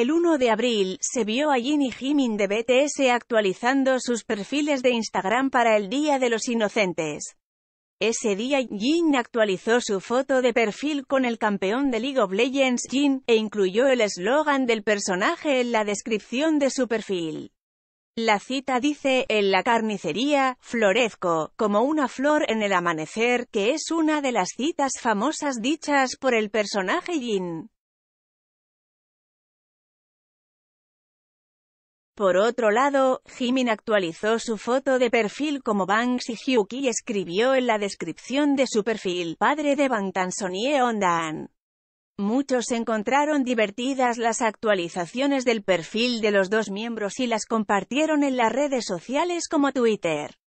El 1 de abril, se vio a Jin y Jimin de BTS actualizando sus perfiles de Instagram para el Día de los Inocentes. Ese día, Jin actualizó su foto de perfil con el campeón de League of Legends, Jin, e incluyó el eslogan del personaje en la descripción de su perfil. La cita dice, en la carnicería, florezco, como una flor en el amanecer, que es una de las citas famosas dichas por el personaje Jin. Por otro lado, Jimin actualizó su foto de perfil como Bang Si-hyuk y escribió en la descripción de su perfil, padre de Bangtan Sonye Ondan. Muchos encontraron divertidas las actualizaciones del perfil de los dos miembros y las compartieron en las redes sociales como Twitter.